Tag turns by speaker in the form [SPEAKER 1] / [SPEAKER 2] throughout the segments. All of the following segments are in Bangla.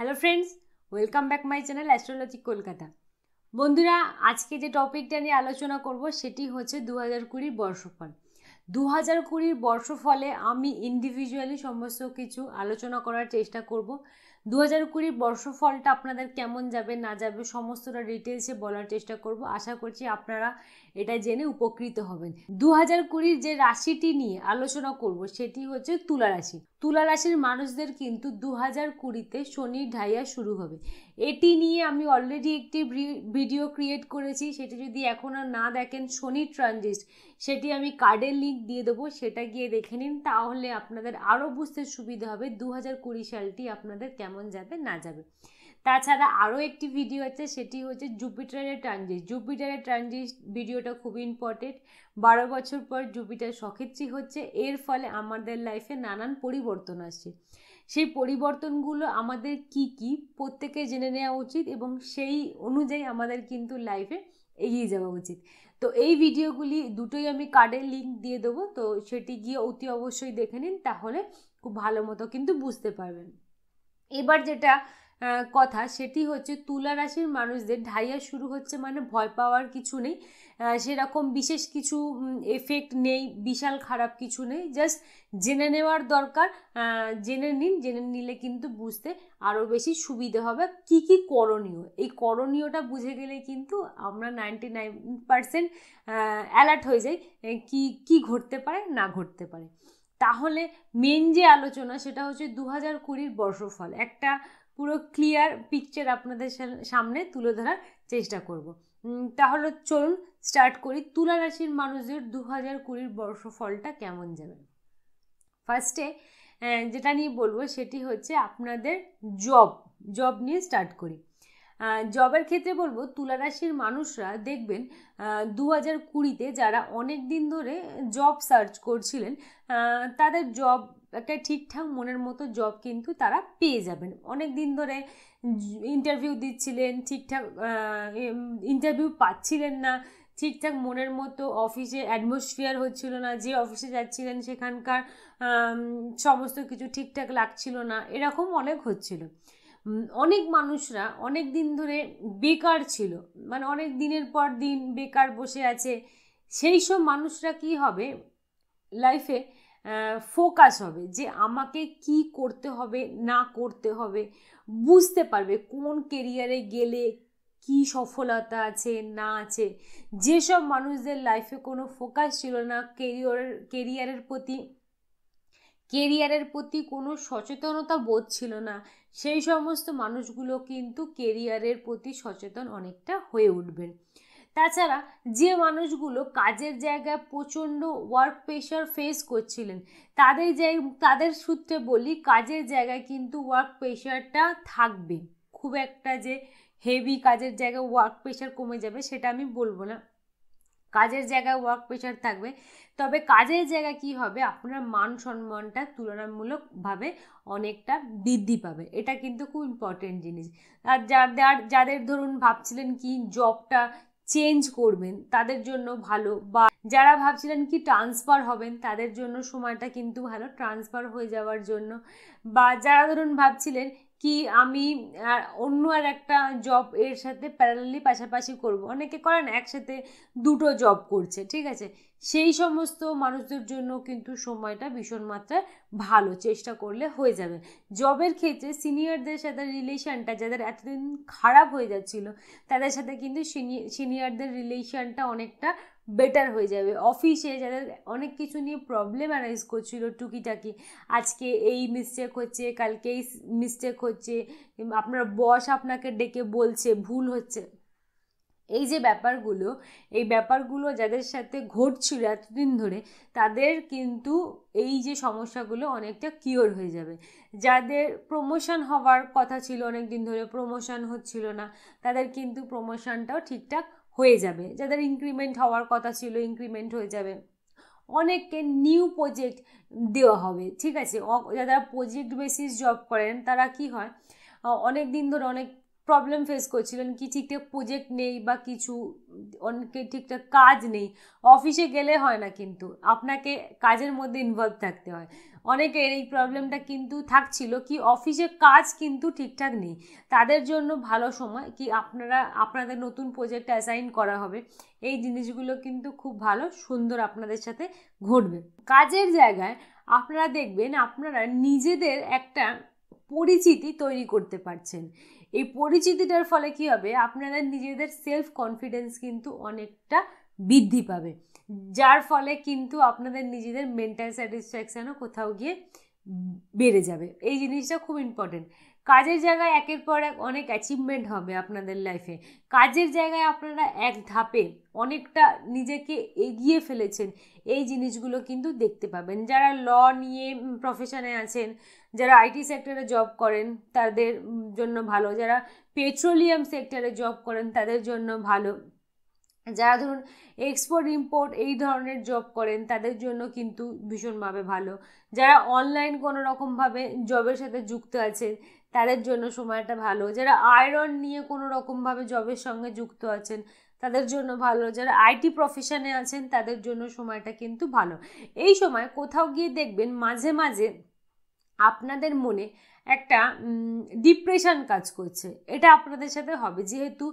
[SPEAKER 1] Hello friends welcome back my channel astrology Kolkata বন্ধুরা, আজকে যে টপিকটা নিয়ে আলোচনা করব, সেটি হচ্ছে দু হাজার কুড়ির বর্ষফল। দু হাজার কুড়ির বর্ষফলে আমি ইন্ডিভিজুয়ালি সমস্ত কিছু আলোচনা করার চেষ্টা করব। দু হাজার কুড়ির বর্ষফলটা আপনাদের কেমন যাবে, না যাবে, সমস্তটা ডিটেলসে বলার চেষ্টা করব। আশা করছি আপনারা এটা জেনে উপকৃত হবেন। দু হাজার কুড়ির যে রাশিটি নিয়ে আলোচনা করব, সেটি হচ্ছে তুলা রাশি। তুলা রাশির মানুষদের কিন্তু দু হাজার কুড়িতে শনির ঢাইয়া শুরু হবে। এটি নিয়ে আমি অলরেডি একটি ভিডিও ক্রিয়েট করেছি। সেটি যদি এখন আর না দেখেন, শনি ট্রানজিস্ট সেটি আমি কার্ডের লিঙ্ক দিয়ে দেবো। সেটা গিয়ে দেখে নিন, তাহলে আপনাদের আরও বুঝতে সুবিধা হবে দু হাজার কুড়ি সালটি আপনাদের কেমন যাবে, না যাবে। তাছাড়া আরও একটি ভিডিও আছে, সেটি হচ্ছে জুপিটারের ট্রানজিট জুপিটারের ট্রানজিট ভিডিওটা খুবই ইম্পর্টেন্ট বারো বছর পর জুপিটার সক্ষেত্রী হচ্ছে, এর ফলে আমাদের লাইফে নানান পরিবর্তন আসছে। সেই পরিবর্তনগুলো আমাদের কি কি, প্রত্যেকে জেনে নেওয়া উচিত এবং সেই অনুযায়ী আমাদের কিন্তু লাইফে এগিয়ে যাওয়া উচিত। তো এই ভিডিওগুলি দুটোই আমি কার্ডের লিঙ্ক দিয়ে দেবো, তো সেটি গিয়ে অতি অবশ্যই দেখে নিন, তাহলে খুব ভালো মতো কিন্তু বুঝতে পারবেন। এবার যেটা কথা সেটি হচ্ছে তুলা রাশির মানুষদের ঢাইয়া শুরু হচ্ছে মানে ভয় পাওয়ার কিছু নেই। সেরকম বিশেষ কিছু এফেক্ট নেই, বিশাল খারাপ কিছু নেই। জাস্ট জেনে নেওয়ার দরকার। জেনে নিন, জেনে নিলে কিন্তু বুঝতে আরও বেশি সুবিধে হবে। কি কি করণীয়? এই করণীয়টা বুঝে গেলে কিন্তু আমরা নাইনটি নাইন পারসেন্ট অ্যালার্ট হয়ে যাই কি কি ঘটতে পারে, না ঘটতে পারে। তাহলে মেন যে আলোচনা সেটা হচ্ছে দু হাজার কুড়ির বর্ষফল। একটা পুরো ক্লিয়ার পিকচার আপনাদের সামনে তুলে ধরার চেষ্টা করব। তাহলে চলুন স্টার্ট করি। তুলা রাশির মানুষদের দু হাজার কুড়ির বর্ষফলটা কেমন যাবে? ফার্স্টে যেটা নিয়ে বলব সেটি হচ্ছে আপনাদের জব জব নিয়ে স্টার্ট করি। জবের ক্ষেত্রে বলব তুলা রাশির মানুষরা দেখবেন দু হাজার কুড়িতে যারা অনেক দিন ধরে জব সার্চ করছিলেন তাদের জব একটা ঠিকঠাক মনের মতো জব কিন্তু তারা পেয়ে যাবেন। অনেক দিন ধরে ইন্টারভিউ দিচ্ছিলেন, ঠিকঠাক ইন্টারভিউ পাচ্ছিলেন না, ঠিকঠাক মনের মতো অফিসে অ্যাটমসফিয়ার হচ্ছিল না, যে অফিসে যাচ্ছিলেন সেখানকার সমস্ত কিছু ঠিকঠাক লাগছিল না, এরকম অনেক হচ্ছিল। অনেক মানুষরা অনেক দিন ধরে বেকার ছিল মানে অনেক দিনের পর দিন বেকার বসে আছে। সেই সব মানুষরা কি হবে? লাইফে ফোকাস হবে যে আমাকে কি করতে হবে, না করতে হবে, বুঝতে পারবে কোন কেরিয়ারে গেলে কি সফলতা আছে, না আছে। যেসব মানুষদের লাইফে কোনো ফোকাস ছিল না কেরিয়ার কেরিয়ারের প্রতি কেরিয়ারের প্রতি কোনো সচেতনতা বোধ ছিল না, সেই সমস্ত মানুষগুলো কিন্তু কেরিয়ারের প্রতি সচেতন অনেকটা হয়ে উঠবেন তাছাড়া যে মানুষগুলো কাজের জায়গায় প্রচণ্ড ওয়ার্ক প্রেশার ফেস করছিলেন, তাদের যে তাদের সূত্রে বলি কাজের জায়গায় কিন্তু ওয়ার্ক প্রেশারটা থাকবে। খুব একটা যে হেভি কাজের জায়গায় ওয়ার্ক প্রেশার কমে যাবে সেটা আমি বলব না। কাজের জায়গায় ওয়ার্ক প্রেশার থাকবে, তবে কাজের জায়গায় কি হবে আপনার মান সম্মানটা তুলনামূলকভাবে অনেকটা বৃদ্ধি পাবে। এটা কিন্তু খুব ইম্পর্টেন্ট জিনিস। আর যাদের যাদের ধরুন ভাবছিলেন কি জবটা চেঞ্জ করবেন, তাদের জন্য ভালো। বা যারা ভাবছিলেন কি ট্রান্সফার হবেন, তাদের জন্য সময়টা কিন্তু ভালো ট্রান্সফার হয়ে যাওয়ার জন্য। বা যারা ধরুন ভাবছিলেন কি আমি অন্য আর একটা জব এর সাথে প্যারালালি পাশাপাশি করব। অনেকে করেন একসাথে দুটো জব করছে, ঠিক আছে? সেই সমস্ত মানুষদের জন্য কিন্তু সময়টা ভীষণ মাত্রায় ভালো, চেষ্টা করলে হয়ে যাবে। জবের ক্ষেত্রে সিনিয়রদের সাথে রিলেশনটা যাদের এতদিন খারাপ হয়ে যাচ্ছিল, তাদের সাথে কিন্তু সিনিয়রদের রিলেশনটা অনেকটা বেটার হয়ে যাবে। অফিসে যাদের অনেক কিছু নিয়ে প্রবলেম অ্যারাইজ করছিল টুকিটাকি, আজকে এই মিস্টেক হচ্ছে, কালকে এই মিস্টেক হচ্ছে, আপনার বস আপনাকে ডেকে বলছে ভুল হচ্ছে। এই যে ব্যাপারগুলো, এই ব্যাপারগুলো যাদের সাথে ঘটছিল এতদিন ধরে, তাদের কিন্তু এই যে সমস্যাগুলো অনেকটা কিওর হয়ে যাবে। যাদের প্রমোশন হওয়ার কথা ছিল অনেক দিন ধরে প্রমোশন হচ্ছিল না, তাদের কিন্তু প্রমোশনটাও ঠিকঠাক হয়ে যাবে। যাদের ইনক্রিমেন্ট হওয়ার কথা ছিল ইনক্রিমেন্ট হয়ে যাবে। অনেককে নিউ প্রজেক্ট দেওয়া হবে, ঠিক আছে? যারা প্রজেক্ট বেসিস জব করেন, তারা কি হয়? অনেক দিন ধরে অনেক প্রবলেম ফেস করছিলেন কি ঠিকঠাক প্রজেক্ট নেই বা কিছু, অনেকে ঠিকঠাক কাজ নেই। অফিসে গেলে হয় না কিন্তু, আপনাকে কাজের মধ্যে ইনভলভ থাকতে হয়। অনেকের এই প্রবলেমটা কিন্তু থাকছিল কি অফিসে কাজ কিন্তু ঠিকঠাক নেই। তাদের জন্য ভালো সময় কি আপনারা, আপনাদের নতুন প্রজেক্ট অ্যাসাইন করা হবে। এই জিনিসগুলো কিন্তু খুব ভালো, সুন্দর আপনাদের সাথে ঘটবে। কাজের জায়গায় আপনারা দেখবেন আপনারা নিজেদের একটা পরিচিতি তৈরি করতে পারছেন। এই পরিচিতিটার ফলে কি হবে? আপনারা নিজেদের সেলফ কনফিডেন্স কিন্তু অনেকটা বৃদ্ধি পাবে। যার ফলে কিন্তু আপনাদের নিজেদের মেন্টাল স্যাটিসফ্যাকশানও কোথাও গিয়ে বেড়ে যাবে। এই জিনিসটা খুব ইম্পর্টেন্ট কাজের জায়গায় একের পর এক অনেক অ্যাচিভমেন্ট হবে আপনাদের লাইফে কাজের জায়গায় আপনারা এক ধাপে অনেকটা নিজেকে এগিয়ে ফেলেছেন, এই জিনিসগুলো কিন্তু দেখতে পাবেন। যারা ল নিয়ে প্রফেশনে আছেন, যারা আইটি সেক্টরে জব করেন, তাদের জন্য ভালো। যারা পেট্রোলিয়াম সেক্টরে জব করেন, তাদের জন্য ভালো। যারা ধরুন এক্সপোর্ট ইম্পোর্ট এই ধরনের জব করেন, তাদের জন্য কিন্তু ভীষণভাবে ভালো। যারা অনলাইন কোনো রকমভাবে জবের সাথে যুক্ত আছে তাদের জন্য সময়টা ভালো। যারা আয়রন নিয়ে কোনো রকমভাবে জবের সঙ্গে যুক্ত আছেন, তাদের জন্য ভালো। যারা আইটি প্রফেশনে আছেন, তাদের জন্য সময়টা কিন্তু ভালো। এই সময় কোথাও গিয়ে দেখবেন মাঝে মাঝে আপনাদের মনে একটা ডিপ্রেশন কাজ করছে। এটা আপনাদের সাথে হবে। যেহেতু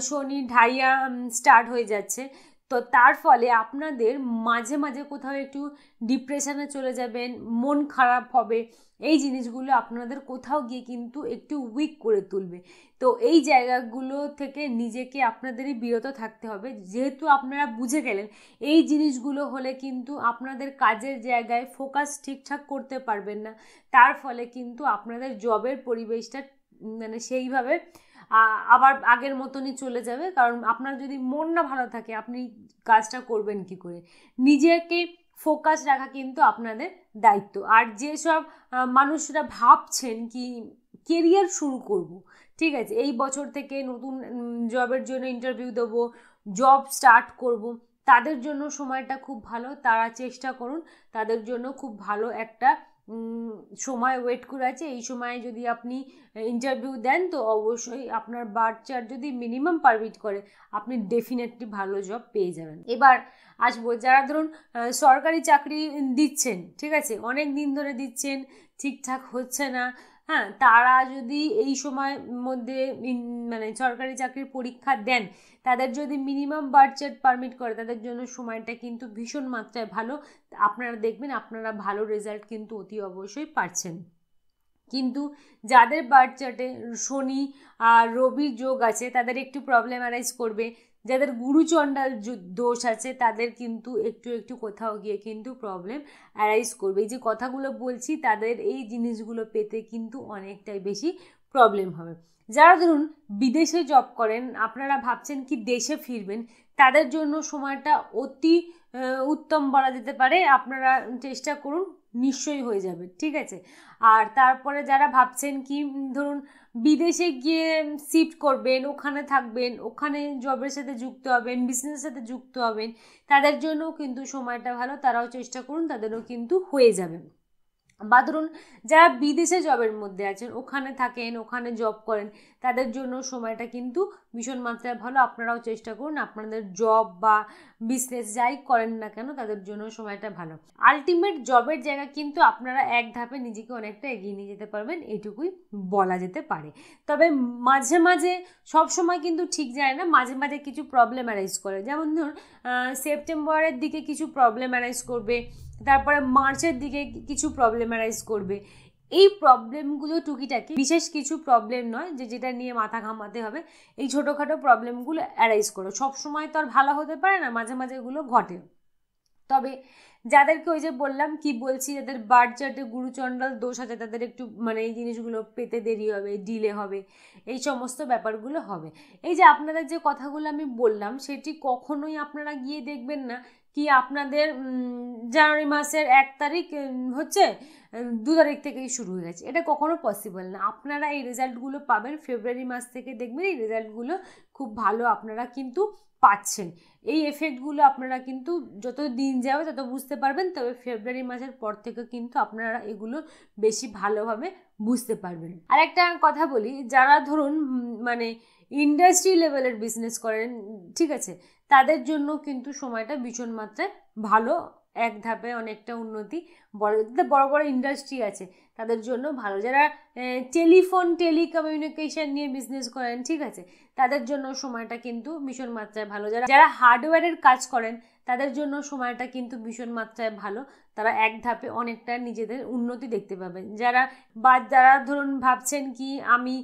[SPEAKER 1] শনি ঢাইয়া স্টার্ট হয়ে যাচ্ছে। তো তার ফলে আপনাদের মাঝে মাঝে কোথাও একটু ডিপ্রেশনে চলে যাবেন, মন খারাপ হবে, এই জিনিসগুলো আপনাদের কোথাও গিয়ে কিন্তু একটু উইক করে তুলবে। তো এই জায়গাগুলো থেকে নিজেকে আপনাদেরই বিরত থাকতে হবে। যেহেতু আপনারা বুঝে গেলেন, এই জিনিসগুলো হলে কিন্তু আপনাদের কাজের জায়গায় ফোকাস ঠিকঠাক করতে পারবেন না। তার ফলে কিন্তু আপনাদের জবের পরিবেশটা মানে সেইভাবে আবার আগের মতনই চলে যাবে। কারণ আপনার যদি মন না ভালো থাকে, আপনি কাজটা করবেন কি করে? নিজেকে ফোকাস রাখা কিন্তু আপনাদের দায়িত্ব। আর যেসব মানুষরা ভাবছেন কি কেরিয়ার শুরু করব, ঠিক আছে? এই বছর থেকে নতুন জবের জন্য ইন্টারভিউ দেবো জব স্টার্ট করব, তাদের জন্য সময়টা খুব ভালো। তারা চেষ্টা করুন, তাদের জন্য খুব ভালো একটা সময় ওয়েট করে আছে। এই সময়ে যদি আপনি ইন্টারভিউ দেন, তো অবশ্যই আপনার বার্থ চার্ট যদি মিনিমাম পারমিট করে, আপনি ডেফিনেটলি ভালো জব পেয়ে যাবেন। এবার আসব, যারা ধরুন সরকারি চাকরি দিচ্ছেন, ঠিক আছে? অনেক দিন ধরে দিচ্ছেন, ঠিকঠাক হচ্ছে না। হ্যাঁ তারা যদি এই সময় মধ্যে মানে সরকারি চাকরির পরীক্ষা দেন তাদের যদি মিনিমাম বার্থ পারমিট করে, তাদের জন্য সময়টা কিন্তু ভীষণ মাত্রায় ভালো। আপনারা দেখবেন, আপনারা ভালো রেজাল্ট কিন্তু অতি অবশ্যই পাচ্ছেন কিন্তু যাদের বার্থ চার্টে শনি আর রবির যোগ আছে, তাদের একটু প্রবলেম অ্যারাইজ করবে। যাদের গুরুচণ্ডাল দোষ আছে, তাদের কিন্তু একটু একটু কোথাও গিয়ে কিন্তু প্রবলেম অ্যারাইজ করবে। এই যে কথাগুলো বলছি, তাদের এই জিনিসগুলো পেতে কিন্তু অনেকটাই বেশি প্রবলেম হবে। যারা ধরুন বিদেশে জব করেন, আপনারা ভাবছেন কি দেশে ফিরবেন, তাদের জন্য সময়টা অতি উত্তম বলা যেতে পারে। আপনারা চেষ্টা করুন, নিশ্চয়ই হয়ে যাবে, ঠিক আছে? আর তারপরে যারা ভাবছেন কি ধরুন বিদেশে গিয়ে শিফট করবেন, ওখানে থাকবেন, ওখানে জবের সাথে যুক্ত হবেন বিজনেসের সাথে যুক্ত হবেন, তাদের জন্যও কিন্তু সময়টা ভালো, তারাও চেষ্টা করুন, তাদেরও কিন্তু হয়ে যাবে। বা ধরুন যারা বিদেশে জবের মধ্যে আছেন, ওখানে থাকেন, ওখানে জব করেন, তাদের জন্য সময়টা কিন্তু ভীষণ মাত্রায় ভালো। আপনারাও চেষ্টা করুন, আপনাদের জব বা বিজনেস যাই করেন না কেন, তাদের জন্য সময়টা ভালো। আলটিমেট জবের জায়গা কিন্তু আপনারা এক ধাপে নিজেকে অনেকটা এগিয়ে নিয়ে যেতে পারবেন, এটুকুই বলা যেতে পারে। তবে মাঝে মাঝে, সব সময় কিন্তু ঠিক যায় না, মাঝে মাঝে কিছু প্রবলেম অ্যারাইজ করে। যেমন ধরুন সেপ্টেম্বরের দিকে কিছু প্রবলেম অ্যারাইজ করবে, তারপরে মার্চের দিকে কিছু প্রবলেম অ্যারাইজ করবে। এই প্রবলেমগুলো টুকিটাকি, বিশেষ কিছু প্রবলেম নয় যে যেটা নিয়ে মাথা ঘামাতে হবে, এই ছোটোখাটো প্রবলেমগুলো অ্যারাইজ করো। সবসময় তো আর ভালো হতে পারে না, মাঝে মাঝে এগুলো ঘটে। তবে যাদেরকে ওই যে বললাম, কি বলছি, যাদের বার্থ চার্টে গুরুচণ্ডাল দোষ আছে, তাদের একটু মানে এই জিনিসগুলো পেতে দেরি হবে ডিলে হবে, এই সমস্ত ব্যাপারগুলো হবে। এই যে আপনাদের যে কথাগুলো আমি বললাম, সেটি কখনোই আপনারা গিয়ে দেখবেন না কি আপনাদের জানুয়ারি মাসের এক তারিখ হচ্ছে দু তারিখ থেকেই শুরু হয়ে গেছে। এটা কখনো পসিবল না। আপনারা এই রেজাল্টগুলো পাবেন। ফেব্রুয়ারি মাস থেকে দেখবেন এই রেজাল্টগুলো খুব ভালো আপনারা কিন্তু পাচ্ছেন। এই এফেক্টগুলো আপনারা কিন্তু যত দিন যাবে তত বুঝতে পারবেন। তবে ফেব্রুয়ারি মাসের পর থেকে কিন্তু আপনারা এগুলো বেশি ভালোভাবে বুঝতে পারবেন। আর একটা কথা বলি, যারা ধরুন মানে ইন্ডাস্ট্রি লেভেলের বিজনেস করেন, ঠিক আছে? তাদের জন্য কিন্তু সময়টা ভীষণ মাত্রায় ভালো। এক ধাপে অনেকটা উন্নতি। বড় বড় বড় ইন্ডাস্ট্রি আছে। তাদের জন্য ভালো। যারা টেলিফোন টেলিকমিউনিকেশন নিয়ে বিজনেস করেন, ঠিক আছে? তাদের জন্য সময়টা কিন্তু ভীষণ মাত্রায় ভালো। যারা যারা হার্ডওয়্যারের কাজ করেন তাদের জন্য সময়টা কিন্তু ভীষণ মাত্রায় ভালো। তারা এক ধাপে অনেকটা নিজেদের উন্নতি দেখতে পাবেন। যারা বা যারা ধরুন ভাবছেন কি, আমি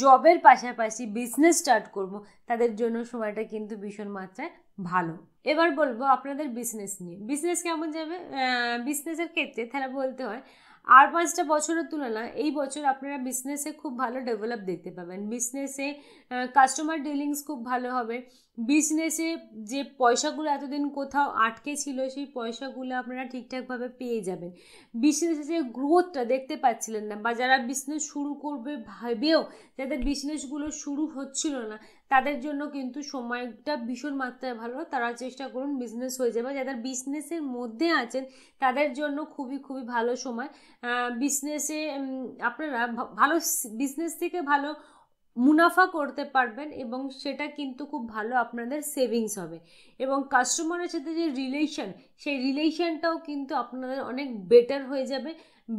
[SPEAKER 1] জবের পাশাপাশি বিজনেস স্টার্ট করব, তাদের জন্য সময়টা কিন্তু ভীষণ মাত্রায় ভালো। এবার বলব আপনাদের বিজনেস নিয়ে। বিজনেস কেমন যাবে? বিজনেসের ক্ষেত্রে তাহলে বলতে হয়, আর পাঁচটা বছরের তুলনায় এই বছর আপনারা বিজনেসে খুব ভালো ডেভেলপ দেখতে পাবেন। বিজনেসে কাস্টমার ডিলিংস খুব ভালো হবে। বিজনেসে যে পয়সাগুলো এতদিন কোথাও আটকে ছিল, সেই পয়সাগুলো আপনারা ঠিকঠাকভাবে পেয়ে যাবেন। বিজনেসে যে গ্রোথটা দেখতে পাচ্ছিলেন না বা যারা বিজনেস শুরু করবে ভেবেও যাদের বিজনেসগুলো শুরু হচ্ছিল না, তাদের জন্য কিন্তু সময়টা ভীষণ মাত্রায় ভালো। তারা চেষ্টা করুন বিজনেস হয়ে যাবে। যাদের বিজনেসের মধ্যে আছেন, তাদের জন্য খুবই খুবই ভালো সময়। বিজনেসে আপনারা ভালো বিজনেস থেকে ভালো মুনাফা করতে পারবেন এবং সেটা কিন্তু খুব ভালো আপনাদের সেভিংস হবে। এবং কাস্টমারের সাথে যে রিলেশন সেই রিলেশনটাও কিন্তু আপনাদের অনেক বেটার হয়ে যাবে।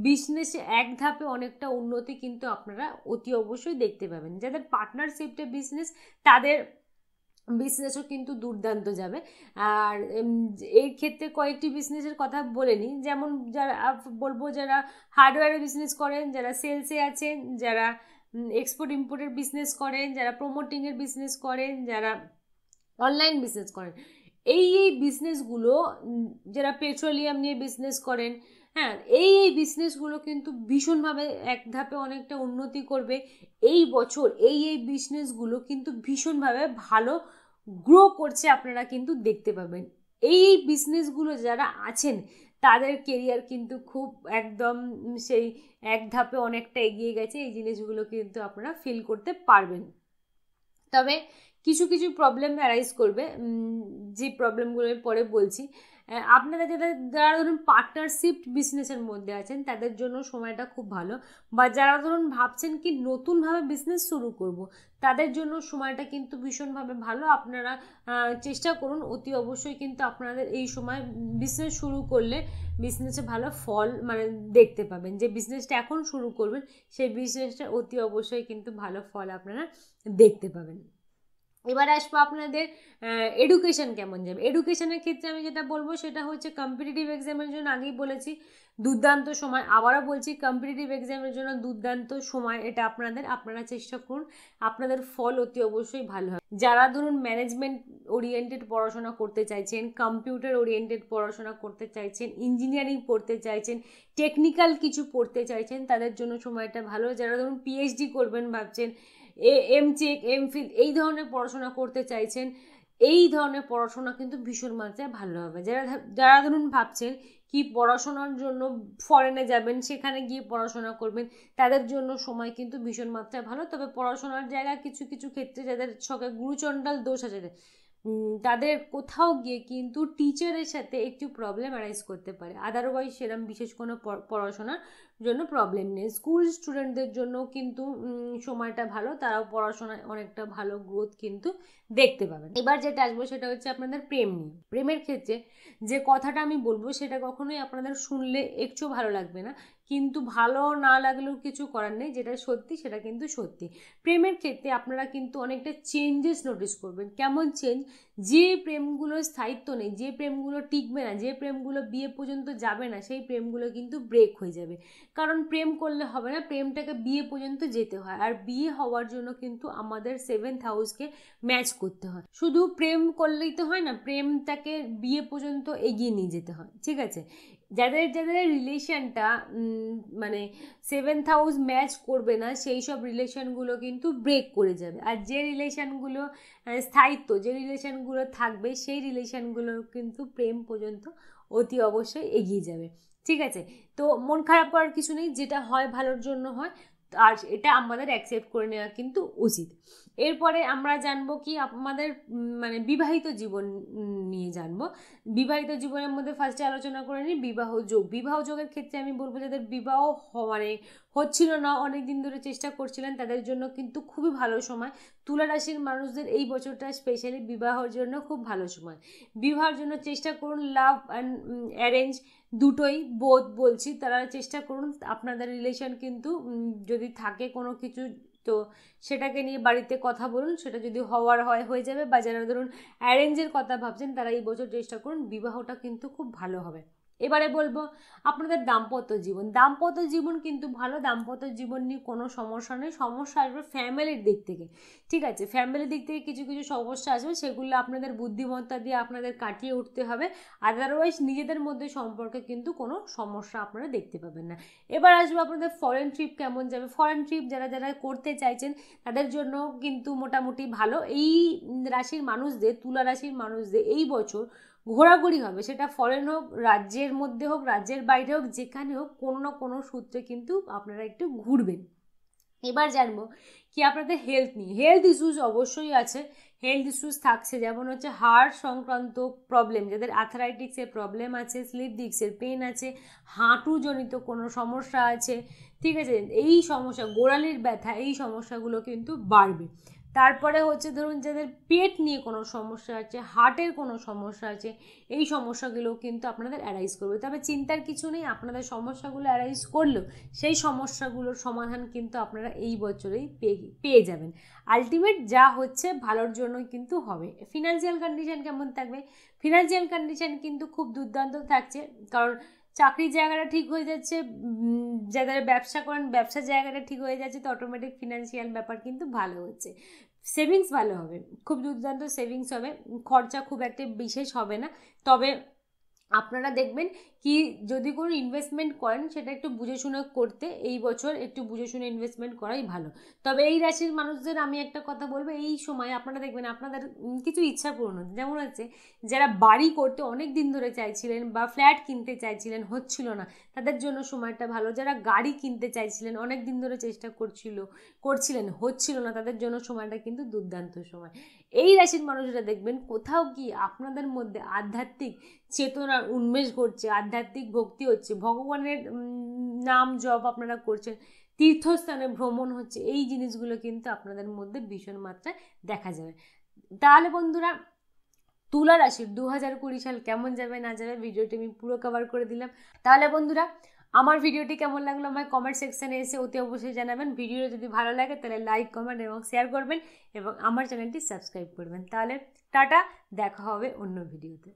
[SPEAKER 1] বিজনেসে এক ধাপে অনেকটা উন্নতি কিন্তু আপনারা অতি অবশ্যই দেখতে পাবেন। যাদের পার্টনারশিপটা বিজনেস তাদের বিজনেসও কিন্তু দুর্দান্ত যাবে। আর এই ক্ষেত্রে কয়েকটি বিজনেসের কথা বলে নিই। যেমন যারা, বলব যারা হার্ডওয়্যারের বিজনেস করেন, যারা সেলসে আছেন, যারা এক্সপোর্ট ইম্পোর্টের বিজনেস করেন, যারা প্রমোটিংয়ের বিজনেস করেন, যারা অনলাইন বিজনেস করেন। এই এই বিজনেসগুলো যারা পেট্রোলিয়াম নিয়ে বিজনেস করেন হ্যাঁ এই এই বিজনেসগুলো কিন্তু ভীষণভাবে এক ধাপে অনেকটা উন্নতি করবে। এই বছর এই এই বিজনেসগুলো কিন্তু ভীষণভাবে ভালো গ্রো করছে, আপনারা কিন্তু দেখতে পাবেন। এই এই বিজনেসগুলো যারা আছেন তাদের কেরিয়ার কিন্তু খুব একদম সেই এক ধাপে অনেকটা এগিয়ে গেছে। এই জিনিসগুলো কিন্তু আপনারা ফিল করতে পারবেন। তবে কিছু কিছু প্রবলেম অ্যারাইজ করবে। যে প্রবলেমগুলো পরে বলছি আপনারা যারা যারা ধরুন পার্টনারশিপ বিজনেসের মধ্যে আছেন, তাদের জন্য সময়টা খুব ভালো। বা যারা ধরুন ভাবছেন কি নতুনভাবে বিজনেস শুরু করব। তাদের জন্য সময়টা কিন্তু ভীষণভাবে ভালো। আপনারা চেষ্টা করুন, অতি অবশ্যই কিন্তু আপনাদের এই সময় বিজনেস শুরু করলে বিজনেসে ভালো ফল মানে দেখতে পাবেন। যে বিজনেসটা এখন শুরু করবেন, সেই বিজনেসটা অতি অবশ্যই কিন্তু ভালো ফল আপনারা দেখতে পাবেন। এবার আসব আপনাদের এডুকেশন কেমন যাবে? এডুকেশনের ক্ষেত্রে আমি যেটা বলব সেটা হচ্ছে কম্পিটিটিভ এক্সামের জন্য আগেই বলেছি, দুর্দান্ত সময়। আবারও বলছি কম্পিটিটিভ এক্সামের জন্য দুর্দান্ত সময় এটা আপনাদের। আপনারা চেষ্টা করুন, আপনাদের ফল অতি অবশ্যই ভালো হয় যারা ধরুন ম্যানেজমেন্ট ওরিয়েন্টেড পড়াশোনা করতে চাইছেন কম্পিউটার ওরিয়েন্টেড পড়াশোনা করতে চাইছেন ইঞ্জিনিয়ারিং পড়তে চাইছেন টেকনিক্যাল কিছু পড়তে চাইছেন, তাদের জন্য সময়টা ভালো। যারা ধরুন পিএইচডি করবেন ভাবছেন A M check M phil এই ধরনের পড়াশোনা করতে চাইছেন, এই ধরনের পড়াশোনা কিন্তু ভীষণ মাত্রায় ভালো হবে। যারা যারা ধরুন ভাবছেন কি পড়াশোনার জন্য ফরেনে যাবেন, সেখানে গিয়ে পড়াশোনা করবেন, তাদের জন্য সময় কিন্তু ভীষণ মাত্রায় ভালো। তবে পড়াশোনার জায়গা কিছু কিছু ক্ষেত্রে যাদের সঙ্গে গুরুচণ্ডাল দোষ আছে তাদের কোথাও গিয়ে কিন্তু টিচারের সাথে একটু প্রবলেম অ্যারাইজ করতে পারে। আদারওয়াইজ সেরকম বিশেষ কোনো পড়াশোনার জন্য প্রবলেম নেই। স্কুল স্টুডেন্টদের জন্য কিন্তু সময়টা ভালো, তারাও পড়াশোনায় অনেকটা ভালো গ্রোথ কিন্তু দেখতে পাবেন। এবার যেটা আসব সেটা হচ্ছে আপনাদের প্রেম নিয়ে। প্রেমের ক্ষেত্রে যে কথাটা আমি বলব, সেটা কখনোই আপনাদের শুনলে একটু ভালো লাগবে না। কিন্তু ভালো না লাগলেও কিছু করার নেই, যেটা সত্যি, সেটা কিন্তু সত্যি। প্রেমের ক্ষেত্রে আপনারা কিন্তু অনেকটা চেঞ্জেস নোটিস করবেন। কেমন চেঞ্জ যে প্রেমগুলোর স্থায়িত্ব নেই, যে প্রেমগুলো টিকবে না, যে প্রেমগুলো বিয়ে পর্যন্ত যাবে না, সেই প্রেমগুলো কিন্তু ব্রেক হয়ে যাবে। কারণ প্রেম করলে হবে না, প্রেমটাকে বিয়ে পর্যন্ত যেতে হয়। আর বিয়ে হওয়ার জন্য কিন্তু আমাদের সেভেন্থ হাউসকে ম্যাচ করতে হয়। শুধু প্রেম করলেই তো হয় না, প্রেমটাকে বিয়ে পর্যন্ত এগিয়ে নিয়ে যেতে হয়। ঠিক আছে? যাদের যাদের রিলেশনটা মানে সেভেন্থ হাউস ম্যাচ করবে না, সেই সব রিলেশনগুলো কিন্তু ব্রেক করে যাবে। আর যে রিলেশনগুলো স্থায়িত্ব, যে রিলেশনগুলো থাকবে, সেই রিলেশনগুলো কিন্তু প্রেম পর্যন্ত অতি অবশ্যই এগিয়ে যাবে। ঠিক আছে? তো মন খারাপ করার কিছু নেই, যেটা হয় ভালোর জন্য হয়, আর এটা আমাদের অ্যাকসেপ্ট করে নেওয়া কিন্তু উচিত। এরপরে আমরা জানব কি আমাদের মানে বিবাহিত জীবন নিয়ে জানব। বিবাহিত জীবনের মধ্যে ফার্স্টে আলোচনা করে নিই, বিবাহ যোগ। বিবাহ যোগের ক্ষেত্রে আমি বলব যাদের বিবাহ মানে হচ্ছিল না অনেক দিন ধরে চেষ্টা করছিলেন, তাদের জন্য কিন্তু খুবই ভালো সময়। তুলা রাশির মানুষদের এই বছরটা স্পেশালি বিবাহর জন্য খুব ভালো সময়। বিবাহের জন্য চেষ্টা করুন লাভ অ্যান্ড অ্যারেঞ্জ দুটোই। বোধ বলছি, তারা চেষ্টা করুন, আপনাদের রিলেশন কিন্তু যদি থাকে কোনো কিছু তো সেটাকে নিয়ে বাড়িতে কথা বলুন, সেটা যদি হওয়ার হয়, হয়ে যাবে বা যারা ধরুন অ্যারেঞ্জের কথা ভাবছেন, তারা এই বছর চেষ্টা করুন, বিবাহটা কিন্তু খুব ভালো হবে। এবারে বলব আপনাদের দাম্পত্য জীবন। দাম্পত্য জীবন কিন্তু ভালো, দাম্পত্য জীবন নিয়ে কোনো সমস্যা নেই। সমস্যা আসবে ফ্যামিলির দিক থেকে। ঠিক আছে? ফ্যামিলির দিক থেকে কিছু কিছু সমস্যা আসবে, সেগুলো আপনাদের বুদ্ধিমত্তা দিয়ে আপনাদের কাটিয়ে উঠতে হবে। আদারওয়াইজ নিজেদের মধ্যে সম্পর্কে কিন্তু কোনো সমস্যা আপনারা দেখতে পাবেন না। এবার আসবে আপনাদের ফরেন ট্রিপ কেমন যাবে? ফরেন ট্রিপ যারা যারা করতে চাইছেন, তাদের জন্য কিন্তু মোটামুটি ভালো। এই রাশির মানুষদের, তুলা রাশির মানুষদের এই বছর ঘোরাঘুরি হবে। সেটা ফরেন হোক, রাজ্যের মধ্যে হোক, রাজ্যের বাইরে হোক, যেখানে হোক, কোনো না কোনো সূত্রে কিন্তু আপনারা একটু ঘুরবেন। এবার জানব কি আপনাদের হেলথ নিয়ে। হেলথ ইস্যুস অবশ্যই আছে। হেলথ ইস্যুস থাকছে। যেমন হচ্ছে হার্ট সংক্রান্ত প্রবলেম যাদের অ্যাথরাইটিক্সের প্রবলেম আছে স্লিপ ডিক্সের পেন আছে, হাঁটুজনিত কোনো সমস্যা আছে, ঠিক আছে? এই সমস্যা, গোড়ালির ব্যথা, এই সমস্যাগুলো কিন্তু বাড়বে। তারপরে হচ্ছে ধরুন যাদের পেট নিয়ে কোনো সমস্যা আছে, হার্টের কোনো সমস্যা আছে, এই সমস্যাগুলো কিন্তু আপনাদের অ্যারাইজ করবে। তবে চিন্তার কিছু নেই, আপনাদের সমস্যাগুলো অ্যারাইজ করলেও সেই সমস্যাগুলোর সমাধান কিন্তু আপনারা এই বছরেই পেয়ে পেয়ে যাবেন। আলটিমেট যা হচ্ছে ভালোর জন্যই কিন্তু হবে। ফিনান্সিয়াল কন্ডিশন কেমন থাকবে? ফিনান্সিয়াল কন্ডিশন কিন্তু খুব দুর্দান্ত থাকছে, কারণ চাকরির জায়গাটা ঠিক হয়ে যাচ্ছে যাদের ব্যবসা করেন ব্যবসার জায়গাটা ঠিক হয়ে যাচ্ছে, তো অটোমেটিক ফিনান্সিয়াল ব্যাপার কিন্তু ভালো হচ্ছে। সেভিংস ভালো হবে, খুব দুর্দান্ত সেভিংস হবে, খরচা খুব একটা বিশেষ হবে না, তবে আপনারা দেখবেন কি যদি কোনো ইনভেস্টমেন্ট করেন, সেটা একটু বুঝে শুনে করতে এই বছর একটু বুঝে শুনে ইনভেস্টমেন্ট করাই ভালো। তবে এই রাশির মানুষদের আমি একটা কথা বলব, এই সময় আপনারা দেখবেন আপনাদের কিছু ইচ্ছা পূরণ যেমন হচ্ছে, যারা বাড়ি করতে অনেক দিন ধরে চাইছিলেন বা ফ্ল্যাট কিনতে চাইছিলেন, হচ্ছিল না। তাদের জন্য সময়টা ভালো। যারা গাড়ি কিনতে চাইছিলেন অনেক দিন ধরে চেষ্টা করছিল, করছিলেন, হচ্ছিল না। তাদের জন্য সময়টা কিন্তু দুর্দান্ত সময়। এই রাশির মানুষরা দেখবেন কোথাও কি আপনাদের মধ্যে আধ্যাত্মিক চেতনার উন্মেষ ঘটছে, আধ্যাত্মিক ভক্তি হচ্ছে, ভগবানের নাম জপ আপনারা করছেন, তীর্থস্থানে ভ্রমণ হচ্ছে, এই জিনিসগুলো কিন্তু আপনাদের মধ্যে ভীষণ মাত্রায় দেখা যাবে। তাহলে বন্ধুরা, তুলা রাশির দু হাজার কুড়ি সাল কেমন যাবে না যাবে, ভিডিওটি আমি পুরো কভার করে দিলাম। তাহলে বন্ধুরা আমার ভিডিওটি কেমন লাগল আমার কমেন্ট সেকশানে এসে অতি অবশ্যই জানাবেন। ভিডিও যদি ভালো লাগে তাহলে লাইক কমেন্ট এবং শেয়ার করবেন এবং আমার চ্যানেলটি সাবস্ক্রাইব করবেন। তাহলে টাটা, দেখা হবে অন্য ভিডিওতে।